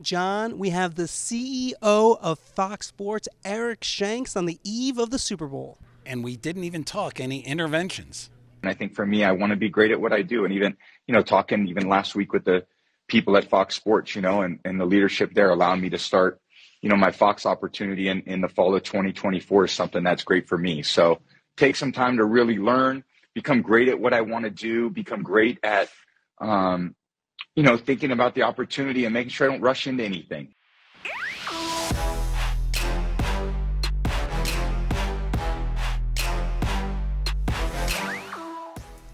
John, we have the CEO of Fox Sports, Eric Shanks, on the eve of the Super Bowl. And we didn't even talk any interventions. And I think for me, I want to be great at what I do. And even, you know, talking even last week with the people at Fox Sports, you know, and, and the leadership there allowing me to start, you know, my Fox opportunity in, in the fall of 2024 is something that's great for me. So take some time to really learn, become great at what I want to do, become great at, um, you know, thinking about the opportunity and making sure I don't rush into anything.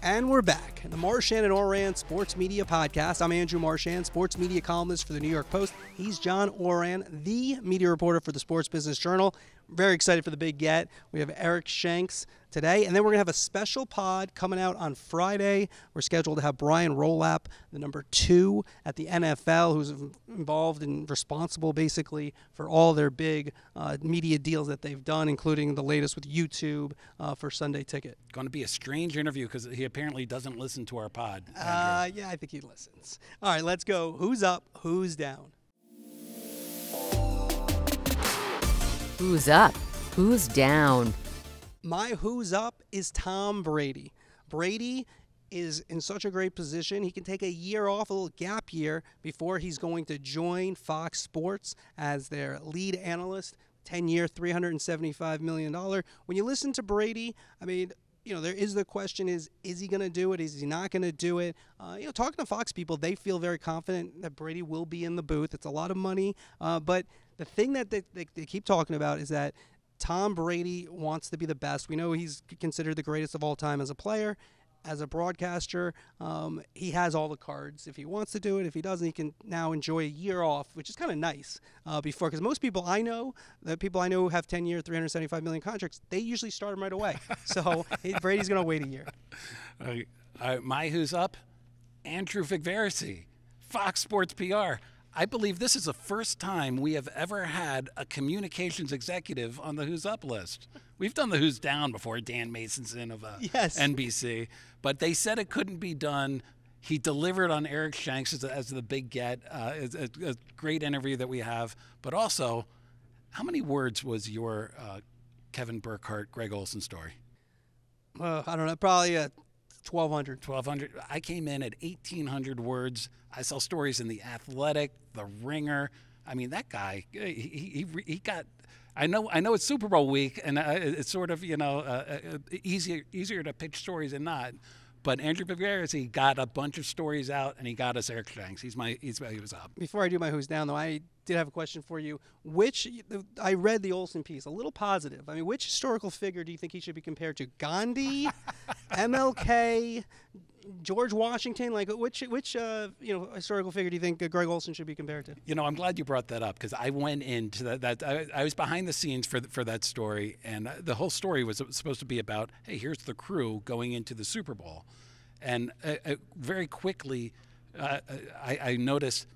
And we're back. In the Marchand and Ourand Sports Media Podcast. I'm Andrew Marchand, sports media columnist for the New York Post. He's John Ourand, the media reporter for the Sports Business Journal. Very excited for the big get. We have Eric Shanks today, and then we're going to have a special pod coming out on Friday. We're scheduled to have Brian Rolapp, the number two at the NFL, who's involved and responsible basically for all their big uh, media deals that they've done, including the latest with YouTube uh, for Sunday Ticket. Going to be a strange interview because he apparently doesn't listen to our pod. Uh, yeah, I think he listens. All right, let's go. Who's up? Who's down? Who's up? Who's down? My who's up is Tom Brady. Brady is in such a great position. He can take a year off, a little gap year, before he's going to join Fox Sports as their lead analyst. 10 year, $375 million. When you listen to Brady, I mean, you know, there is the question is, is he going to do it? Is he not going to do it? Uh, you know, talking to Fox people, they feel very confident that Brady will be in the booth. It's a lot of money. Uh, but the thing that they, they, they keep talking about is that Tom Brady wants to be the best. We know he's considered the greatest of all time as a player as a broadcaster, um, he has all the cards. If he wants to do it, if he doesn't, he can now enjoy a year off, which is kind of nice. Uh, before, because most people I know, the people I know who have 10 year, 375 million contracts, they usually start them right away. so Brady's going to wait a year. Uh, uh, my who's up? Andrew Fegyveresi, Fox Sports PR. I believe this is the first time we have ever had a communications executive on the Who's Up list. We've done the Who's Down before, Dan Masonson of uh, yes. NBC, but they said it couldn't be done. He delivered on Eric Shanks as, as the big get. Uh, a, a, great interview that we have, but also, how many words was your uh, Kevin Burkhardt, Greg Olsen story? Well, I don't know, probably a 1200 1200 i came in at 1800 words i saw stories in the athletic the ringer i mean that guy he, he, he got I know, I know it's Super Bowl week, and uh, it's sort of you know uh, uh, easier easier to pitch stories than not. But Andrew Fegyveresi got a bunch of stories out, and he got us Eric Shanks. He's my he's my, he was up. Before I do my who's down, though, I did have a question for you. Which I read the Olsen piece, a little positive. I mean, which historical figure do you think he should be compared to? Gandhi, MLK, George Washington? Like which which uh, you know historical figure do you think Greg Olsen should be compared to? You know, I'm glad you brought that up because I went into that. that I, I, was behind the scenes for for that story, and the whole story was supposed to be about, hey, here's the crew going into the Super Bowl. And uh, uh, very quickly, uh, I, I noticed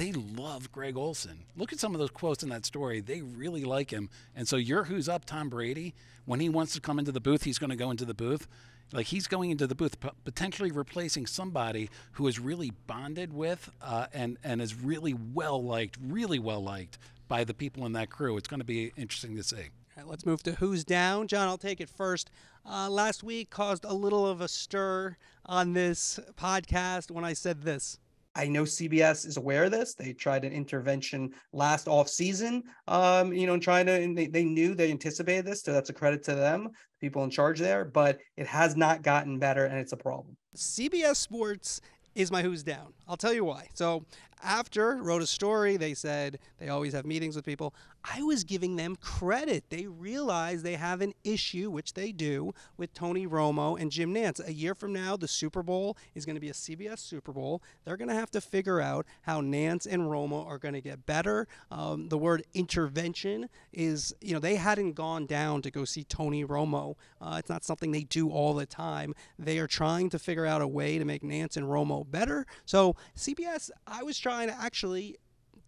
they love Greg Olsen. Look at some of those quotes in that story. They really like him. And so you're who's up Tom Brady. When he wants to come into the booth, he's going to go into the booth. Like he's going into the booth, potentially replacing somebody who is really bonded with uh, and and is really well liked, really well liked by the people in that crew. It's going to be interesting to see right, let's move to who's down. John, I'll take it first. Uh, last week caused a little of a stir on this podcast when I said this. I know CBS is aware of this. They tried an intervention last off season, um, you know, trying to, and they, they knew they anticipated this. So that's a credit to them, the people in charge there, but it has not gotten better and it's a problem. CBS Sports is my who's down. I'll tell you why. So after wrote a story, they said they always have meetings with people. I was giving them credit. They realize they have an issue, which they do, with Tony Romo and Jim Nantz. A year from now, the Super Bowl is going to be a CBS Super Bowl. They're going to have to figure out how Nantz and Romo are going to get better. Um, the word intervention is, you know, they hadn't gone down to go see Tony Romo. Uh, it's not something they do all the time. They are trying to figure out a way to make Nantz and Romo better. So, CBS, I was trying to actually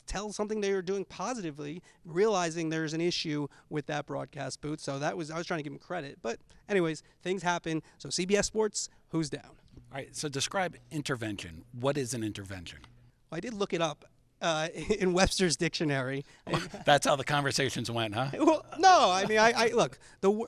tell something they were doing positively, realizing there's an issue with that broadcast booth. So that was I was trying to give him credit. But anyways, things happen. So CBS Sports, who's down? All right. So describe intervention. What is an intervention? Well, I did look it up. uh, in Webster's dictionary. That's how the conversations went, huh? well, no, I mean, I, I look the.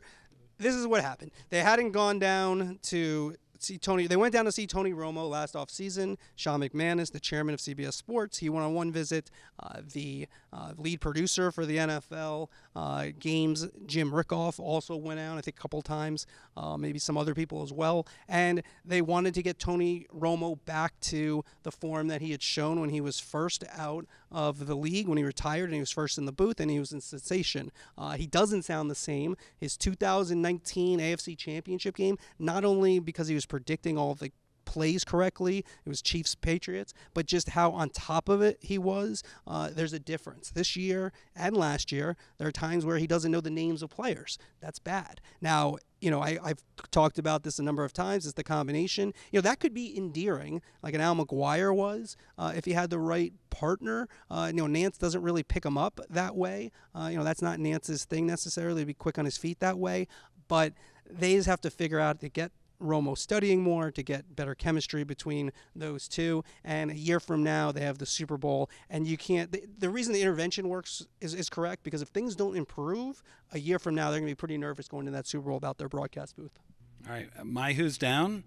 This is what happened. They hadn't gone down to see Tony. They went down to see Tony Romo last off season. Sean McManus, the chairman of CBS Sports, he went on one visit. Uh, the uh, lead producer for the NFL uh, games, Jim Rikhoff, also went out. I think a couple times. Uh, maybe some other people as well. And they wanted to get Tony Romo back to the form that he had shown when he was first out of the league, when he retired and he was first in the booth and he was in sensation. Uh, he doesn't sound the same. His 2019 AFC Championship game, not only because he was predicting all the plays correctly. It was Chiefs Patriots, but just how on top of it he was. Uh, there's a difference this year and last year. There are times where he doesn't know the names of players. That's bad. Now, you know, I, I've talked about this a number of times. It's the combination. You know, that could be endearing, like an Al McGuire was, uh, if he had the right partner. Uh, you know, Nantz doesn't really pick him up that way. Uh, you know, that's not Nantz's thing necessarily to be quick on his feet that way. But they just have to figure out to get Romo studying more to get better chemistry between those two. And a year from now, they have the Super Bowl. And you can't, the, the reason the intervention works is, is correct because if things don't improve, a year from now, they're going to be pretty nervous going to that Super Bowl about their broadcast booth. All right, my who's down?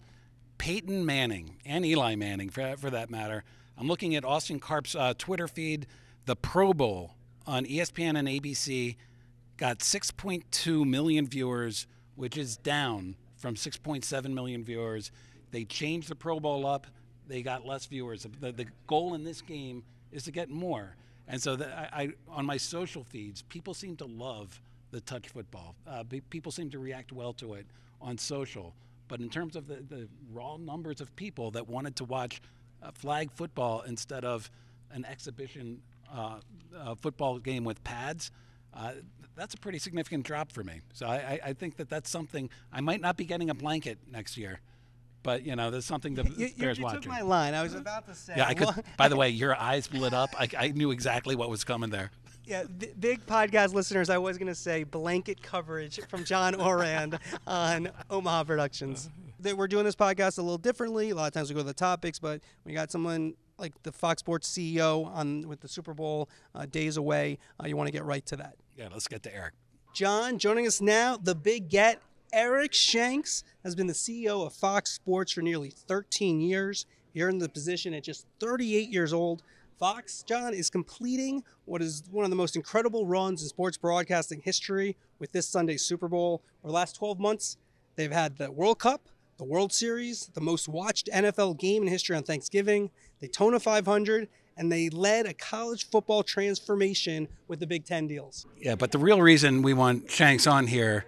Peyton Manning and Eli Manning, for, for that matter. I'm looking at Austin Karp's uh, Twitter feed. The Pro Bowl on ESPN and ABC got 6.2 million viewers, which is down from 6.7 million viewers. They changed the Pro Bowl up. They got less viewers. The, the goal in this game is to get more. And so the, I, I, on my social feeds, people seem to love the touch football. Uh, people seem to react well to it on social. But in terms of the, the raw numbers of people that wanted to watch uh, flag football instead of an exhibition uh, uh, football game with pads, uh, that's a pretty significant drop for me. So I, I, I think that that's something I might not be getting a blanket next year, but you know, there's something that You, you, bears you watching. took my line. I was about to say. yeah, I could. well, by the way, your eyes lit up. I, I knew exactly what was coming there. Yeah, b- big podcast listeners, I was going to say blanket coverage from John Ourand on Omaha Productions. That we're doing this podcast a little differently. A lot of times we go to the topics, but we got someone like the Fox Sports CEO on with the Super Bowl uh, days away. Uh, you want to get right to that. Yeah, let's get to Eric. John, joining us now, the big get. Eric Shanks has been the CEO of Fox Sports for nearly 13 years. Here in the position at just 38 years old. Fox, John, is completing what is one of the most incredible runs in sports broadcasting history with this Sunday's Super Bowl. Over the last 12 months, they've had the World Cup, the World Series, the most watched NFL game in history on Thanksgiving, Daytona 500, and they led a college football transformation with the Big Ten deals. Yeah, but the real reason we want Shanks on here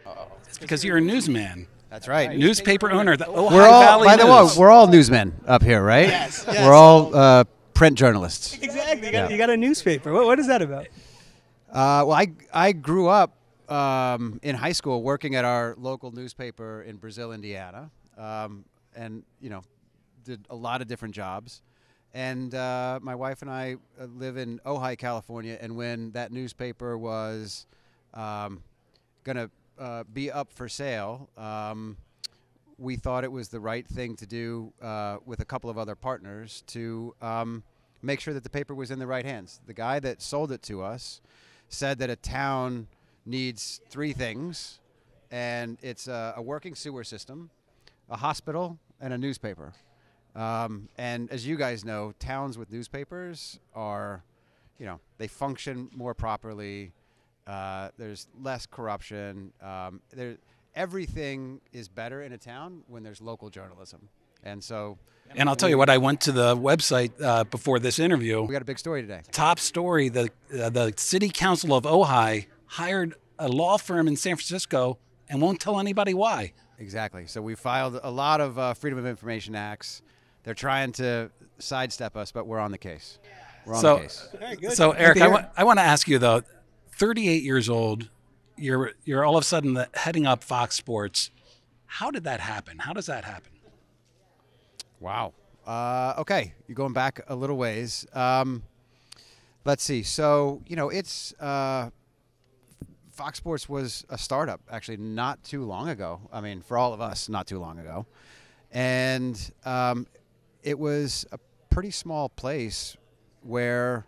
is because you're a newsman, That's right. newspaper owner. The Ojai We're all, Valley by the way, we're all newsmen up here, right? Yes, yes. We're all uh, print journalists. Exactly. You got, Yeah. you got a newspaper. What, what is that about? Uh, well, I I grew up um, in high school working at our local newspaper in Brazil, Indiana, um, and you know, did a lot of different jobs. And uh, my wife and I uh, live in Ojai, California. And when that newspaper was um, gonna uh, be up for sale, um, we thought it was the right thing to do uh, with a couple of other partners to um, make sure that the paper was in the right hands. The guy that sold it to us said that a town needs three things, and it's a, a working sewer system, a hospital, and a newspaper. Um, and as you guys know, towns with newspapers are, you know, they function more properly. Uh, there's less corruption. Um, there, everything is better in a town when there's local journalism. And so And I'll tell you what, I went to the website uh, before this interview. we got a big story today. Top story: the uh, the City Council of Ojai hired a law firm in San Francisco and won't tell anybody why. Exactly. So we filed a lot of uh, Freedom of Information Acts. They're trying to sidestep us, but we're on the case. We're on So, the case. Very so Eric, I hear want I want to ask you though. 38 years old, you're you're all of a sudden the, heading up Fox Sports. How did that happen? How does that happen? Wow. Uh, okay, you're going back a little ways. Um, let's see. So you know, it's uh, Fox Sports was a startup actually not too long ago. I mean, for all of us, not too long ago, and um, it was a pretty small place where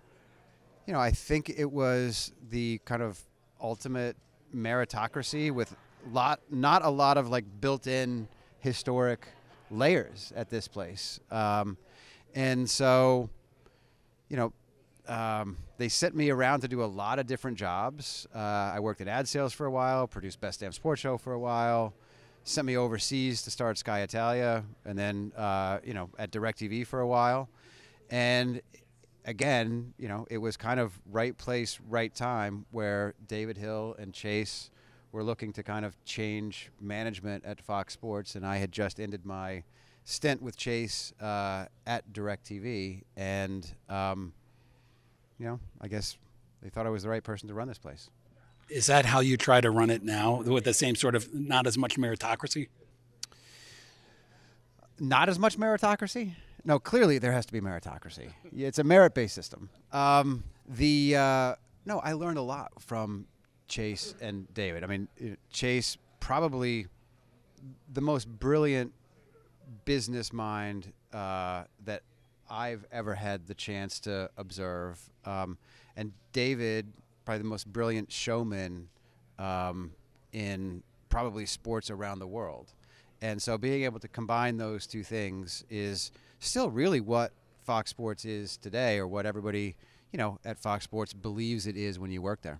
you know, I think it was the kind of ultimate meritocracy with lot not a lot of like built-in historic layers at this place, um, and so you know. Um, they sent me around to do a lot of different jobs. Uh, I worked in ad sales for a while, produced Best Damn Sports Show for a while, sent me overseas to start Sky Italia, and then uh, you know at Directv for a while. And again, you know, it was kind of right place, right time where David Hill and Chase were looking to kind of change management at Fox Sports, and I had just ended my stint with Chase uh, at Directv, and um, you know, I guess they thought I was the right person to run this place. Is that how you try to run it now, with the same sort of not as much meritocracy? Not as much meritocracy. No, clearly there has to be meritocracy. It's a merit-based system. Um, the uh, no, I learned a lot from Chase and David. I mean, Chase probably the most brilliant business mind uh, that I've ever had the chance to observe, um, and David probably the most brilliant showman um, in probably sports around the world. And so being able to combine those two things is still really what Fox Sports is today, or what everybody, you know, at Fox Sports believes it is when you work there.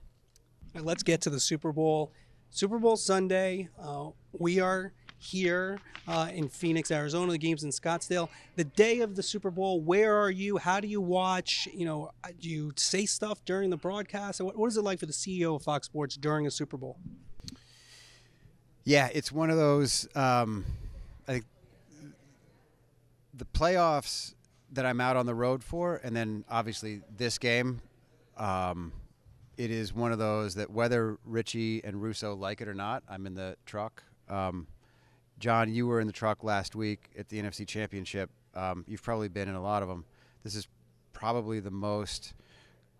Let's get to the Super Bowl. Super Bowl Sunday. Uh, we are here uh, in Phoenix, Arizona. The game's in Scottsdale. The day of the Super Bowl, where are you? How do you watch? You know, uh, do you say stuff during the broadcast? What, what is it like for the CEO of Fox Sports during a Super Bowl? Yeah, it's one of those. Um, I think the playoffs that I'm out on the road for, and then obviously this game. Um, it is one of those that whether Richie and Russo like it or not, I'm in the truck. Um, John, you were in the truck last week at the NFC Championship. Um, you've probably been in a lot of them. This is probably the most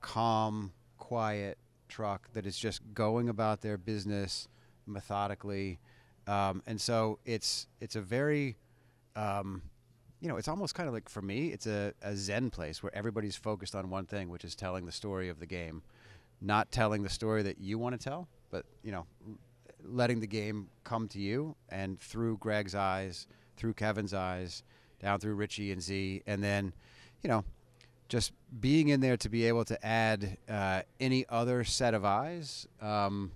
calm, quiet truck that is just going about their business methodically, um, and so it's it's a very um, you know, it's almost kind of like for me, it's a, a Zen place where everybody's focused on one thing, which is telling the story of the game, not telling the story that you want to tell, but you know, letting the game come to you and through Greg's eyes, through Kevin's eyes, down through Richie and Z, and then, you know, just being in there to be able to add uh, any other set of eyes um,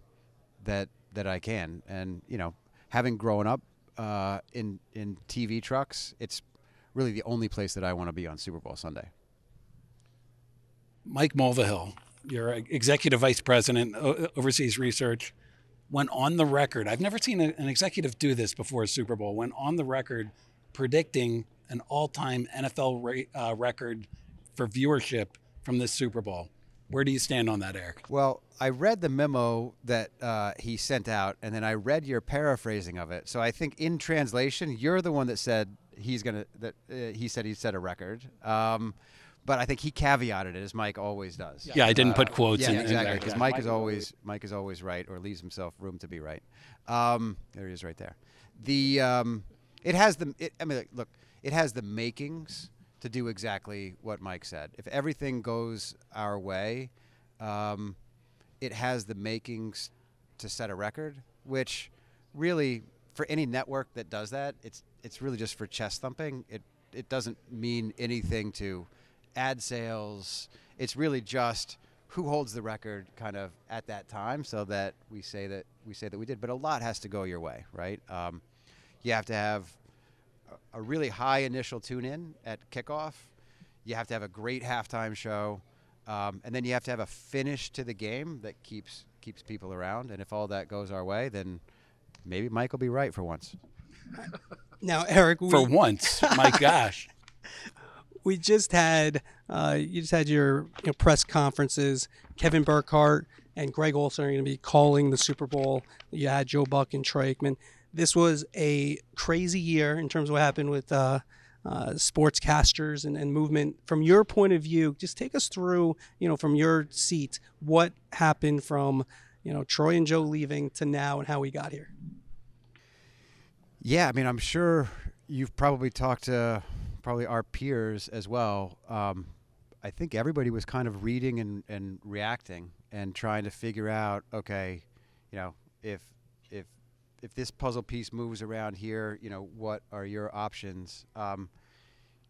that that I can, and you know, having grown up uh, in in TV trucks, it's really the only place that I want to be on Super Bowl Sunday. Mike Mulvihill, your executive vice president, overseas research, went on the record. I've never seen a, an executive do this before a Super Bowl. Went on the record predicting an all-time NFL uh, record for viewership from this Super Bowl. Where do you stand on that, Eric? Well, I read the memo that uh, he sent out, and then I read your paraphrasing of it. So I think in translation, you're the one that said he's gonna that uh, he said he set a record. Um, but I think he caveated it as Mike always does. Yeah, I didn't uh, put quotes. Yeah, in, exactly. Because Mike, Mike is always Mike is always right, or leaves himself room to be right. Um, there he is, right there. The um, it has the. It, I mean, look, it has the makings to do exactly what Mike said. If everything goes our way, um, it has the makings to set a record. Which really, for any network that does that, it's it's really just for chest thumping. It it doesn't mean anything to ad sales. It's really just who holds the record kind of at that time so that we say that we say that we did. But a lot has to go your way right? Um, you have to have a really high initial tune in at kickoff. You have to have a great halftime show. Um, and then you have to have a finish to the game that keeps keeps people around. And if all that goes our way then maybe mike will be right for once. Now eric we, for once my gosh we just had uh, you just had your you know, press conferences. Kevin Burkhardt and Greg Olsen are going to be calling the Super Bowl. You had Joe Buck and Troy Aikman. This was a crazy year in terms of what happened with uh, uh, sportscasters and, and movement. From your point of view, just take us through, you know, from your seat, what happened from, you know, Troy and Joe leaving to now and how we got here. Yeah, I mean, I'm sure you've probably talked to probably our peers as well. Um, I think everybody was kind of reading and, and reacting and trying to figure out, okay, you know, if if if this puzzle piece moves around here, you know, what are your options? Um,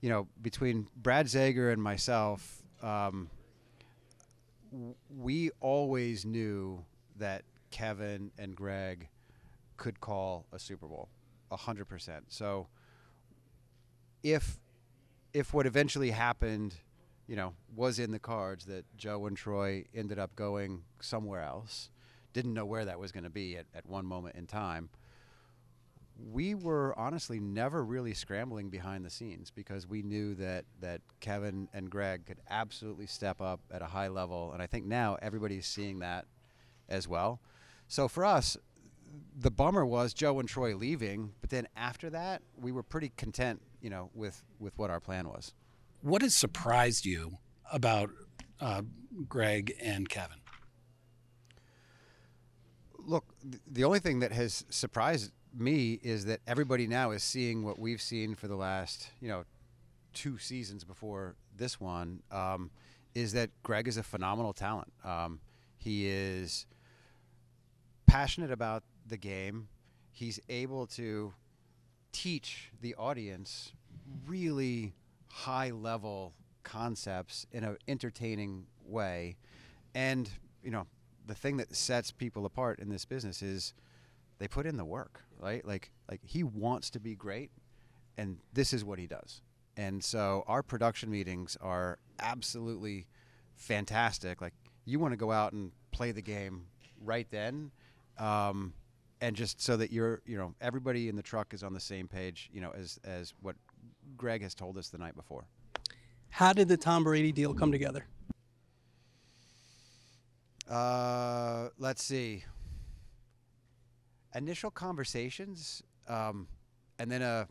you know, between Brad Zager and myself, um, we always knew that Kevin and Greg could call a Super Bowl, hundred percent. So if if what eventually happened, you know, was in the cards that Joe and Troy ended up going somewhere else, didn't know where that was going to be at, at one moment in time. We were honestly never really scrambling behind the scenes because we knew that, that Kevin and Greg could absolutely step up at a high level. And I think now everybody's seeing that as well. So for us, the bummer was Joe and Troy leaving, but then after that, we were pretty content, you know, with with what our plan was. What has surprised you about uh, Greg and Kevin? Look, the only thing that has surprised me is that everybody now is seeing what we've seen for the last, you know, two seasons before this one. Um, is that Greg is a phenomenal talent. Um, he is passionate about the game. He's able to teach the audience really high level concepts in an entertaining way. And, you know, the thing that sets people apart in this business is they put in the work, right? Like like he wants to be great and this is what he does. And so our production meetings are absolutely fantastic. Like you want to go out and play the game right then. Um, and just so that you're, you know, everybody in the truck is on the same page, you know, as as what Greg has told us the night before. How did the Tom Brady deal come together? Uh, let's see. Initial conversations, um, and then a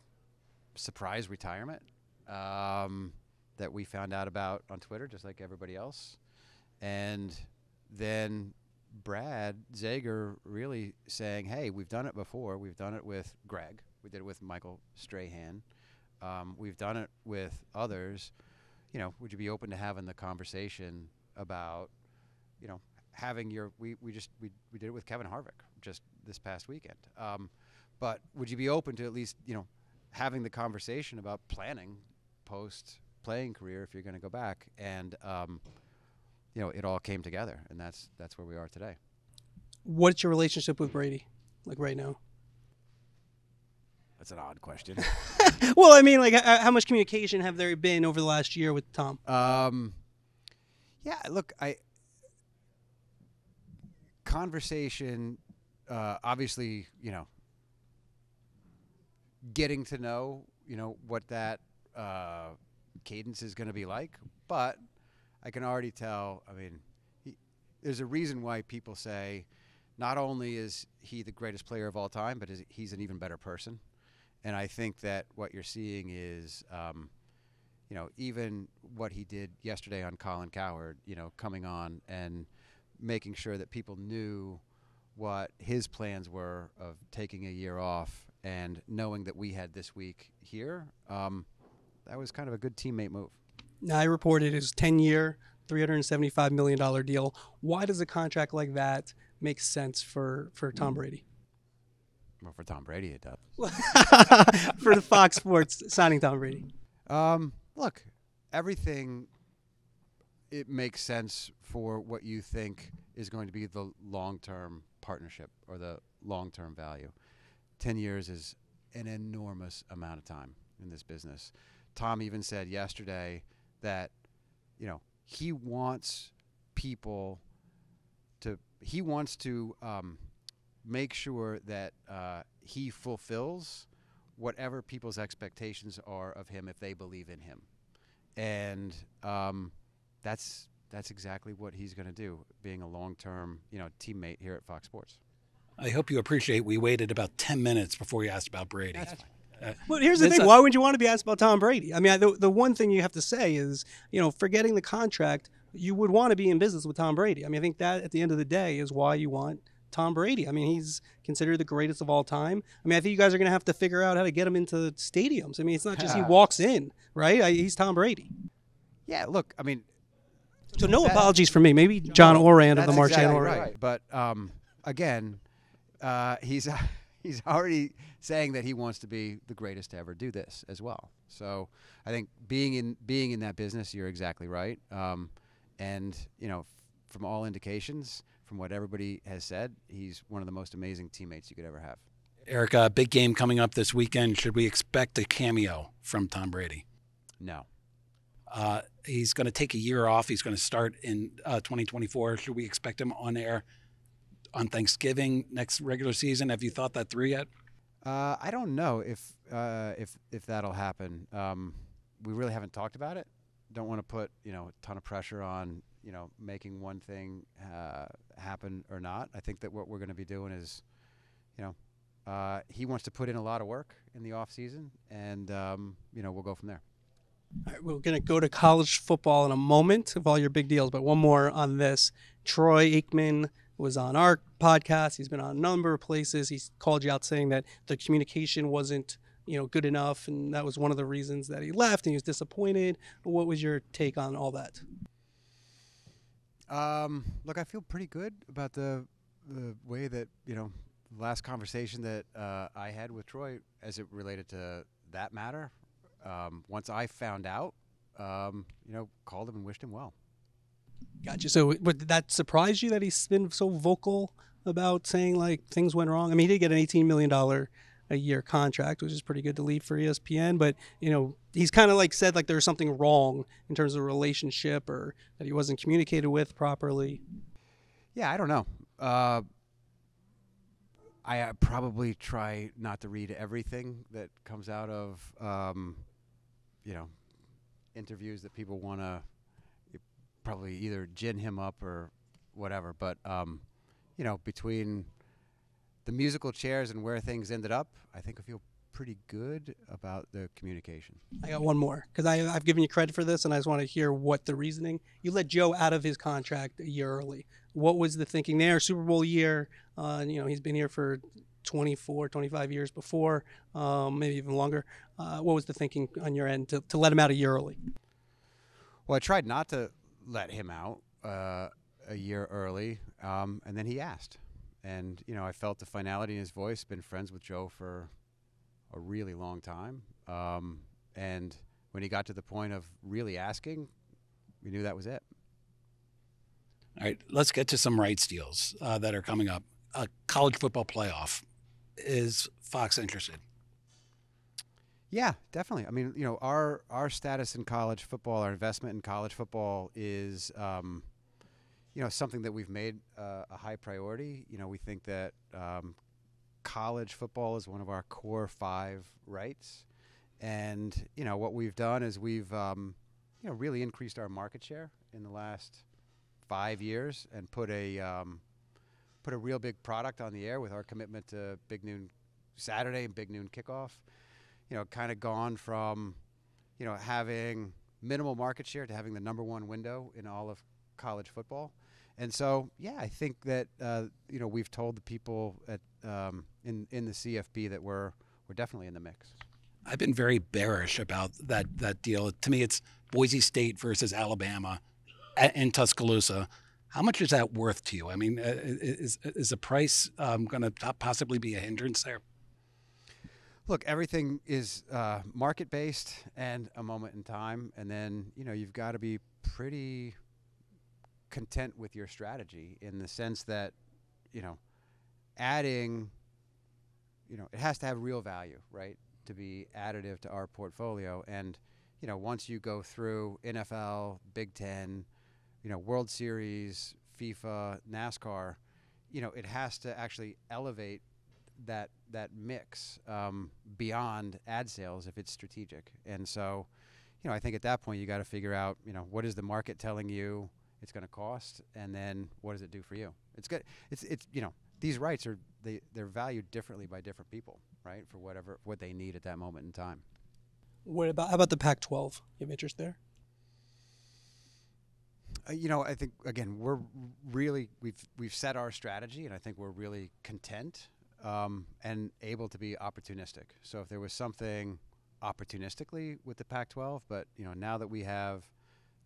surprise retirement um, that we found out about on Twitter, just like everybody else, and then Brad Zager really saying, "Hey, we've done it before. We've done it with Greg. We did it with Michael Strahan. Um, we've done it with others. You know, would you be open to having the conversation about, you know, having your we, we just we, we did it with Kevin Harvick just this past weekend. Um, but would you be open to at least you know having the conversation about planning post playing career if you're going to go back and um, you know it all came together and that's that's where we are today. What's your relationship with Brady, like right now? That's an odd question. well, I mean, like, how much communication have there been over the last year with Tom? Um, yeah, look, I conversation. Uh, obviously, you know, getting to know, you know, what that uh, cadence is going to be like. But I can already tell. I mean, he, there's a reason why people say not only is he the greatest player of all time, but is, he's an even better person. And I think that what you're seeing is, um, you know, even what he did yesterday on Colin Cowherd, you know, coming on and making sure that people knew what his plans were of taking a year off and knowing that we had this week here. Um, that was kind of a good teammate move. Now, I reported his 10 year, $375 million deal. Why does a contract like that make sense for, for Tom Brady? Well, for Tom Brady, it does. for the Fox Sports signing Tom Brady. Um, look, everything it makes sense for what you think is going to be the long-term partnership or the long-term value. 10 years is an enormous amount of time in this business. Tom even said yesterday that you know, he wants people to he wants to um, make sure that uh, he fulfills whatever people's expectations are of him if they believe in him, and um, that's that's exactly what he's going to do, being a long-term you know teammate here at Fox Sports. I hope you appreciate we waited about 10 minutes before you asked about Brady. Uh, But here's the thing: a- why would you want to be asked about Tom Brady? I mean, I- the the one thing you have to say is, you know, forgetting the contract, you would want to be in business with Tom Brady. I mean, I think that at the end of the day is why you want Tom Brady. I mean, he's considered the greatest of all time. I mean, I think you guys are going to have to figure out how to get him into stadiums. I mean, it's not just he walks in, right? I, he's Tom Brady. Yeah, look, I mean, So no That- apologies for me. Maybe John Ourand of the March exactly right. But um, again, uh, he's he's already saying that he wants to be the greatest to ever do this as well. So I think being in being in that business, you're exactly right. Um, and you know, from all indications, from what everybody has said, he's one of the most amazing teammates you could ever have. Erica, big game coming up this weekend. Should we expect a cameo from Tom Brady? No. Uh, he's going to take a year off. He's going to start in uh, 2024. Should we expect him on air on Thanksgiving next regular season? Have you thought that through yet? Uh, I don't know if uh, if if that'll happen. Um, we really haven't talked about it. Don't want to put you know a ton of pressure on you know making one thing uh, happen or not. I think that what we're going to be doing is, you know, uh, he wants to put in a lot of work in the off season, and um, you know we'll go from there. All right, we're going to go to college football in a moment of all your big deals, but one more on this. Troy Aikman was on our podcast. He's been on a number of places. He's called you out saying that the communication wasn't, you know, good enough, and that was one of the reasons that he left, and he was disappointed. What was your take on all that? Um, look, I feel pretty good about the the way that you know the last conversation that uh, I had with Troy as it related to that matter. Um, once I found out, um, you know, called him and wished him well. Gotcha. So, that surprise you that he's been so vocal about saying like things went wrong? I mean, he did get an eighteen million dollar a year contract, which is pretty good to leave for ESPN. But you know, he's kind of like said like there was something wrong in terms of relationship or that he wasn't communicated with properly. Yeah, I don't know. Uh, I uh, probably try not to read everything that comes out of, um, you know, interviews that people want to probably either gin him up or whatever. But um, you know, between the musical chairs and where things ended up, I think I feel pretty good about the communication. I got one more because I've given you credit for this, and I just want to hear what the reasoning. You let Joe out of his contract a year early. What was the thinking there? Super Bowl year, uh, you know he's been here for 24, 25 years before, um, maybe even longer. Uh, what was the thinking on your end to, to let him out a year early? Well, I tried not to let him out uh, a year early, um, and then he asked, and you know I felt the finality in his voice. Been friends with Joe for a really long time, um, and when he got to the point of really asking, we knew that was it. All right, let's get to some rights deals uh, that are coming up. A college football playoff. Is Fox interested? Yeah, definitely. I mean, you know, our our status in college football, our investment in college football is, um, you know, something that we've made uh, a high priority. You know, we think that um, college football is one of our core five rights, and you know, what we've done is we've, um, you know, really increased our market share in the last five years and put a um, put a real big product on the air with our commitment to Big Noon Saturday and Big Noon Kickoff you know, kind of gone from, you know, having minimal market share to having the number one window in all of college football. And so, yeah, I think that uh, you know we've told the people at um, in in the CFP that we're we're definitely in the mix. I've been very bearish about that that deal. To me, it's Boise State versus Alabama a- in Tuscaloosa. How much is that worth to you? I mean, uh, is is the price um, going to possibly be a hindrance there? Look, everything is uh, market based and a moment in time, and then you know you've got to be pretty content with your strategy in the sense that you know adding you know it has to have real value right to be additive to our portfolio. And you know once you go through NFL Big 10 you know World Series FIFA NASCAR you know it has to actually elevate that that mix um, beyond ad sales if it's strategic and so you know I think at that point you got to figure out you know what is the market telling you it's going to cost and then what does it do for you it's good it's it's you know these rights are they they're valued differently by different people right for whatever what they need at that moment in time What about how about the Pac-12? You have interest there? uh, you know I think again we're really we've we've set our strategy and I think we're really content um, and able to be opportunistic so if there was something opportunistically with the Pac-12 but you know now that we have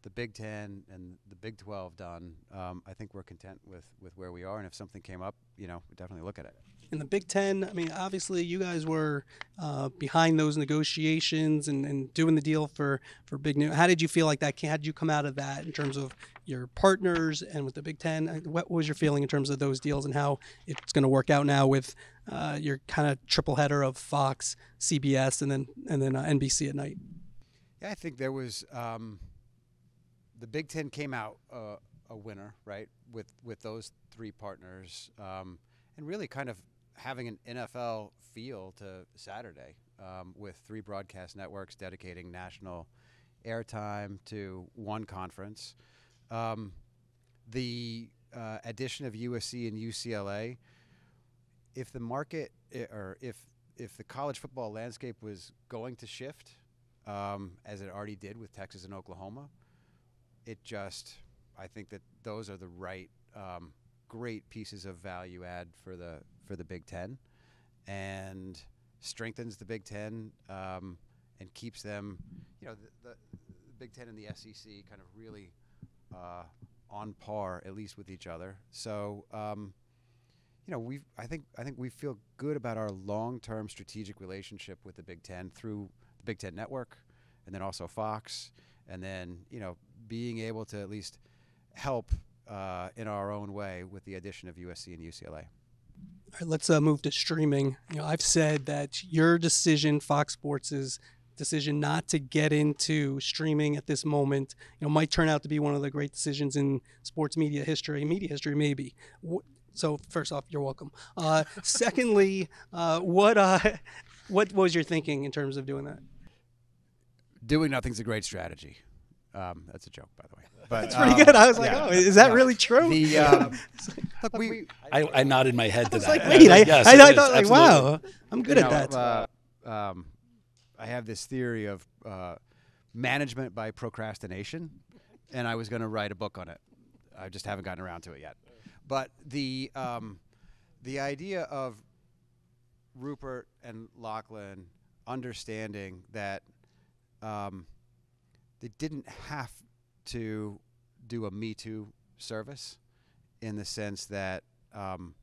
the Big Ten and the Big Twelve done, um, I think we're content with with where we are. And if something came up, you know, we definitely look at it. In the Big Ten, I mean, obviously you guys were uh, behind those negotiations and, and doing the deal for for Big Noon. How did you feel like that? How did you come out of that in terms of your partners and with the Big Ten? Uh, What was your feeling in terms of those deals and how it's going to work out now with uh, your kind of triple header of Fox, CBS, and then and then uh, NBC at night? Yeah, I think there was um, the Big Ten came out uh, a winner, right? With with those three partners, um, and really kind of having an NFL feel to Saturday, um, with three broadcast networks dedicating national airtime to one conference. Um, the uh, addition of USC and UCLA, if the market or if if the college football landscape was going to shift, um, as it already did with Texas and Oklahoma, it just I think that those are the right um, great pieces of value add for the for the Big Ten, and strengthens the Big Ten um, and keeps them, you know, the, the, the Big Ten and the SEC kind of really uh, on par at least with each other. So. Um, you know, we I think I think we feel good about our long-term strategic relationship with the Big Ten through the Big Ten Network, and then also Fox, and then you know being able to at least help uh, in our own way with the addition of USC and UCLA. All right, let's uh, move to streaming. You know, I've said that your decision, Fox Sports' decision not to get into streaming at this moment, you know, might turn out to be one of the great decisions in sports media history, media history maybe. So first off, you're welcome. Uh, secondly, uh, what uh, what was your thinking in terms of doing that? Doing nothing's a great strategy. Um, that's a joke, by the way. But It's pretty um, good. I was like, yeah. oh, is that Yeah. really true? The um, look, we I, I nodded my head I to was that. like, wait, I, Yes, I, it I is, thought like, wow, I'm good you at know, that. Uh, um, I have this theory of uh, management by procrastination, and I was going to write a book on it. I just haven't gotten around to it yet. But the um, the idea of Rupert and Lachlan understanding that um, they didn't have to do a Me Too service in the sense that um,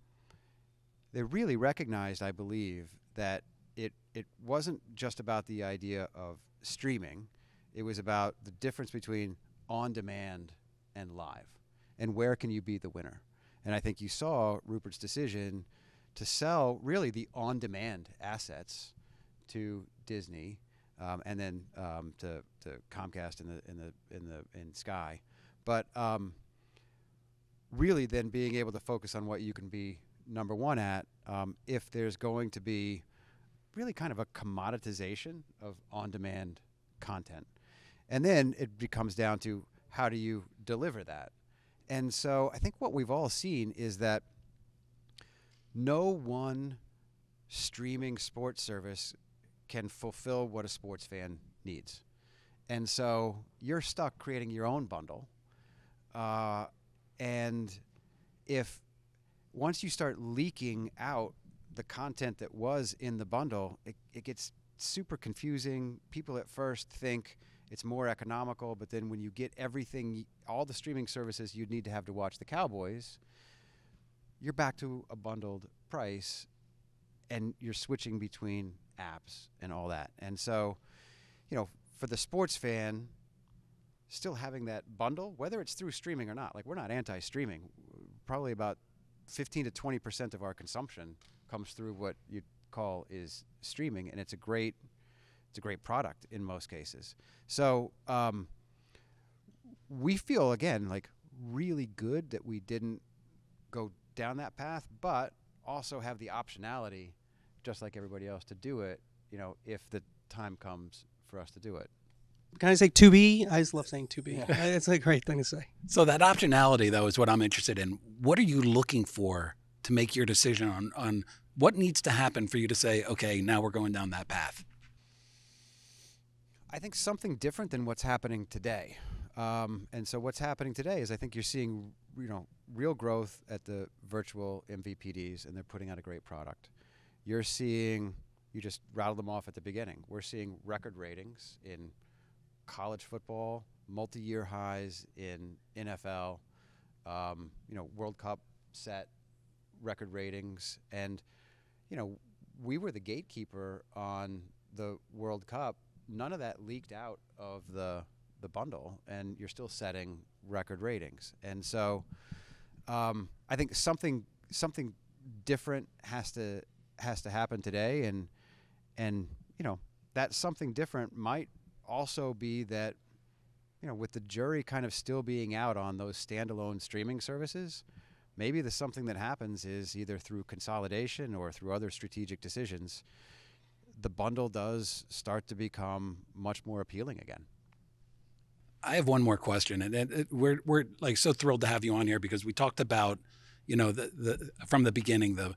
they really recognized, I believe, that it it wasn't just about the idea of streaming. It was about the difference between on demand and live, and where can you be the winner. And I think you saw Rupert's decision to sell really the on demand assets to Disney, um, and then um, to, to Comcast in the in the in the in Sky, but um, really then being able to focus on what you can be number one at um, if there's going to be really kind of a commoditization of on-demand content. And then it becomes down to how do you deliver that? And so i think what we've all seen is that no one streaming sports service can fulfill what a sports fan needs. And so you're stuck creating your own bundle uh, and if once you start leaking out the content that was in the bundle, it, it gets super confusing. People at first think it's more economical, but then when you get everything, all the streaming services you'd need to have to watch the Cowboys, you're back to a bundled price and you're switching between apps and all that. And so, you know, for the sports fan, still having that bundle, whether it's through streaming or not, like we're not anti streaming. Probably about 15 to 20% of our consumption comes through what you'd call is streaming, and it's a great. It's a great product in most cases. So um, we feel again like really good that we didn't go down that path, but also have the optionality, just like everybody else, to do it. You know, if the time comes for us to do it. Can I say to be? I just love saying to be. It's a great thing to say. So that optionality, though, is what I'm interested in. What are you looking for to make your decision on on what needs to happen for you to say, okay, now we're going down that path? I think something different than what's happening today. Um, and so what's happening today is I think you're seeing you know real growth at the virtual MVPDs, and they're putting out a great product. You're seeing you just rattled them off at the beginning. We're seeing record ratings in college football, multi-year highs in NFL, um, you know, World Cup set record ratings, and you know, we were the gatekeeper on the World Cup. None of that leaked out of the the bundle, and you're still setting record ratings. And so, um, I think something something different has to has to happen today, and and you know that something different might also be that you know with the jury kind of still being out on those standalone streaming services maybe the something that happens is either through consolidation or through other strategic decisions the bundle does start to become much more appealing again I have one more question, and we're we're like so thrilled to have you on here because we talked about, you know, the the from the beginning the.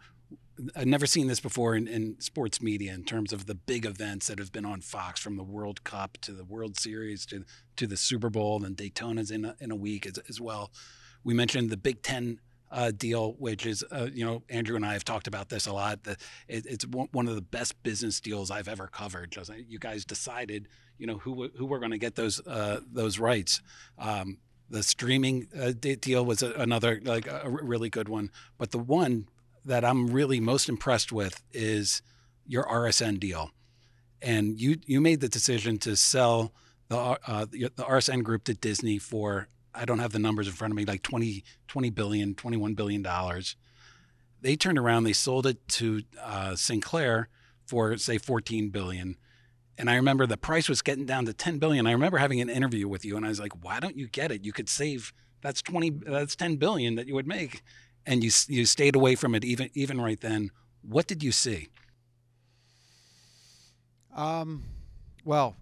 I've never seen this before in, in sports media in terms of the big events that have been on Fox, from the World Cup to the World Series to to the Super Bowl, and Daytona's in a, in a week as, as well. We mentioned the Big Ten uh, deal, which is, uh, you know, Andrew and I have talked about this a lot. The, it, it's one of the best business deals I've ever covered. Just, you guys decided, you know, who who were going to get those uh, those rights. Um, the streaming uh, deal was a, another like a really good one, but the one that I'm really most impressed with is your RSN deal, and you you made the decision to sell the uh, the, RSN group to Disney for I don't have the numbers in front of me like 20 20 billion 21 billion dollars. They turned around, they sold it to uh, Sinclair for say 14 billion. And I remember the price was getting down to 10 billion. I remember having an interview with you and I was like, "Why don't you get it? You could save that's 20 that's 10 billion that you would make." And you you stayed away from it even even right then. What did you see? Um, well,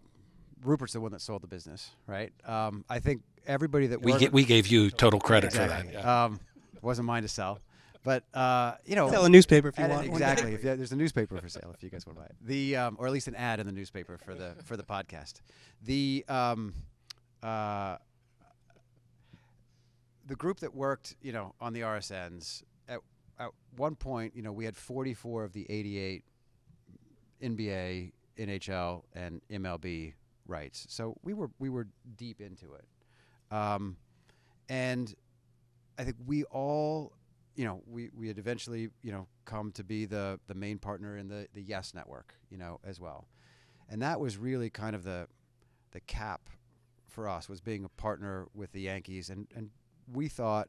Rupert's the one that sold the business, right? Um, I think everybody that we worked, we gave you total credit exactly. for that. Yeah. Um, wasn't mine to sell, but uh, you know, sell a newspaper if you want. one. Exactly. if there's a newspaper for sale, if you guys want to buy it, the um, or at least an ad in the newspaper for the for the podcast. The um, uh, the group that worked, you know, on the RSNs at at one point, you know, we had 44 of the 88 NBA, NHL, and MLB rights. So we were we were deep into it, um, and I think we all, you know, we, we had eventually, you know, come to be the the main partner in the the Yes Network, you know, as well, and that was really kind of the the cap for us was being a partner with the Yankees, and and we thought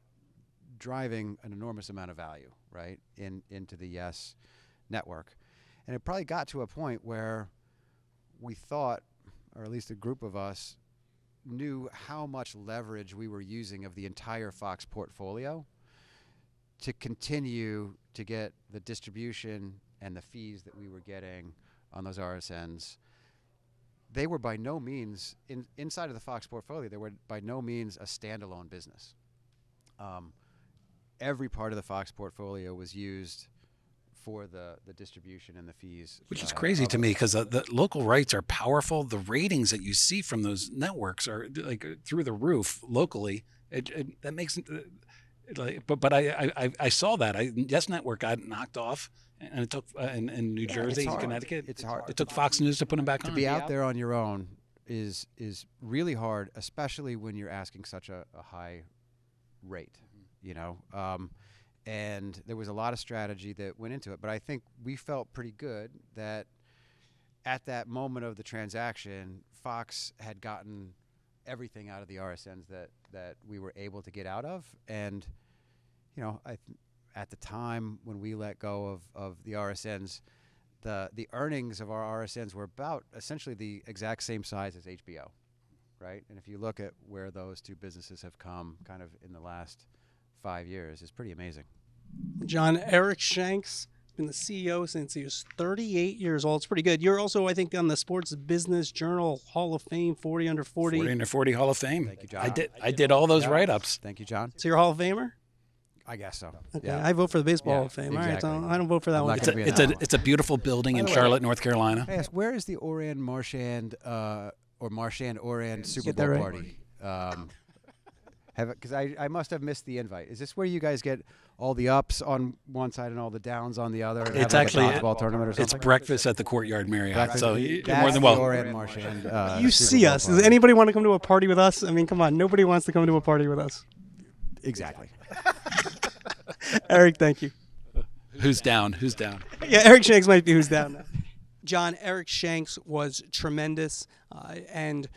driving an enormous amount of value, right, in into the Yes Network, and it probably got to a point where we thought, or at least a group of us, knew how much leverage we were using of the entire Fox portfolio to continue to get the distribution and the fees that we were getting on those RSNs. They were by no means in, inside of the Fox portfolio. They were by no means a standalone business. Um, every part of the Fox portfolio was used for the, the distribution and the fees. Which is uh, crazy to me because the, the local rights are powerful. The ratings that you see from those networks are like through the roof locally. It, it that makes uh, like, but but I, I I saw that. I Yes Network got knocked off, and it took uh, in, in New Yeah, Jersey, hard. Connecticut. It's hard. It took Fox News to put them back to on. be out there on your own is is really hard, especially when you're asking such a, a high rate. You know, um, and there was a lot of strategy that went into it. But I think we felt pretty good that at that moment of the transaction, Fox had gotten everything out of the RSNs that that we were able to get out of, and you know, I th- at the time when we let go of of the RSNs the the earnings of our RSNs were about essentially the exact same size as HBO, right? And if you look at where those two businesses have come, kind of in the last five years, it's pretty amazing. John Eric Shanks been the CEO since he was 38 years old. It's pretty good. You're also, I think, on the Sports Business Journal Hall of Fame, 40 under 40. 40 under 40 Hall of Fame. Thank you, John. I John. did I did all those write ups. Thank you, John. So you're a Hall of Famer? I guess so. Okay. Yeah. I vote for the Baseball Yeah, Hall of Fame. All right, so I don't vote for that I'm one. It's a, it's that a one. it's a beautiful building in way- Charlotte, North Carolina. I asked, where is the Ourand Marchand uh, or Marchand Oran Super Bowl right. party? Um, Have because I, I must have missed the invite. Is this where you guys get all the ups on one side and all the downs on the other? and have, It's like, a actually dodgeball tournament or something. It's breakfast at the Courtyard Marriott. Breakfast- So you- you're that's more than the welcome. Ourand Marchand, uh, you see Bowl us. Does anybody want to come to a party with us? I mean, come on. Nobody wants to come to a party with us. exactly. Eric, thank you. Who's down? Who's down? Yeah, Eric Shanks might be who's down now. John, Eric Shanks was tremendous, uh, and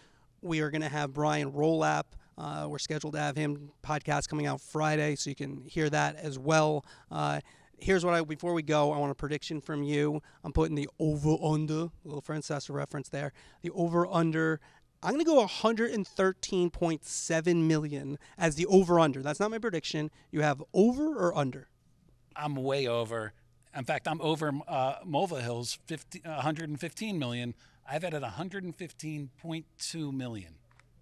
we are going to have Brian Rolapp. Uh, we're scheduled to have him podcast coming out Friday, so you can hear that as well. Uh, here's what I before we go, I want a prediction from you. I'm putting the over under, little Francesa reference there. The over under. I'm going to go 113.7 million as the over under. That's not my prediction. You have over or under? I'm way over. In fact, I'm over uh, Mulva Hills, 50, 115 million. I've added 115.2 million.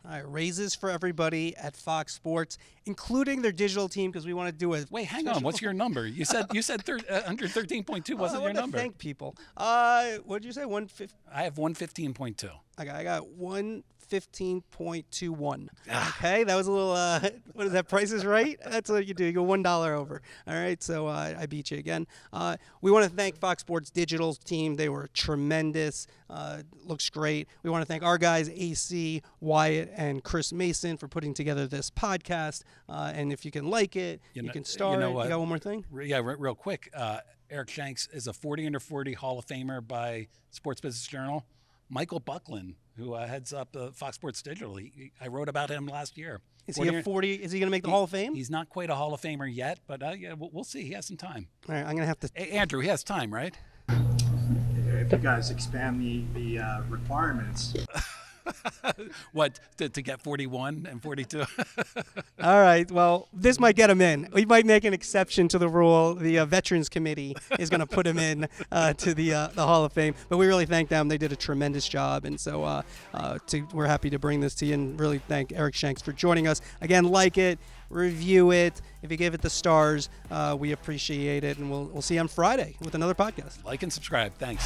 All right, raises for everybody at Fox Sports, including their digital team, because we want to do a. Wait, hang on. What's your number? You said you said thir- uh, 113.2 I wasn't your number. Thank people. Uh, what did you say? One fifty. I have 115.2. I got. I got one fifteen point two one. Ah. Okay, that was a little. Uh, what is that? Price is right. That's what you do. You go one dollar over. All right, so uh, I beat you again. Uh, we want to thank Fox Sports Digital team. They were tremendous. Uh, looks great. We want to thank our guys, AC, Wyatt, and Chris Mason, for putting together this podcast. Uh, and if you can like it, you, know- can you star know it. what? You got one more thing? Yeah, re- real quick. Uh, Eric Shanks is a 40 under 40 Hall of Famer by Sports Business Journal. Michael Buckland, who uh, heads up uh, Fox Sports Digital, he, he- I wrote about him last year. Is he a 40? Is he going to make the Hall of Fame? He's not quite a Hall of Famer yet, but uh, yeah, we'll, we'll see. He has some time. All right, I'm going to have to. A- Andrew, he has time, right? if you guys expand the, the uh, requirements. What to, to get 41 and 42? All right. Well, this might get him in. We might make an exception to the rule. The uh, Veterans Committee is going to put him in uh, to the uh, the Hall of Fame. But we really thank them. They did a tremendous job, and so uh, uh, to, we're happy to bring this to you. And really thank Eric Shanks for joining us again. Like it, review it. If you give it the stars, uh, we appreciate it. And we'll we'll see you on Friday with another podcast. like and subscribe. Thanks.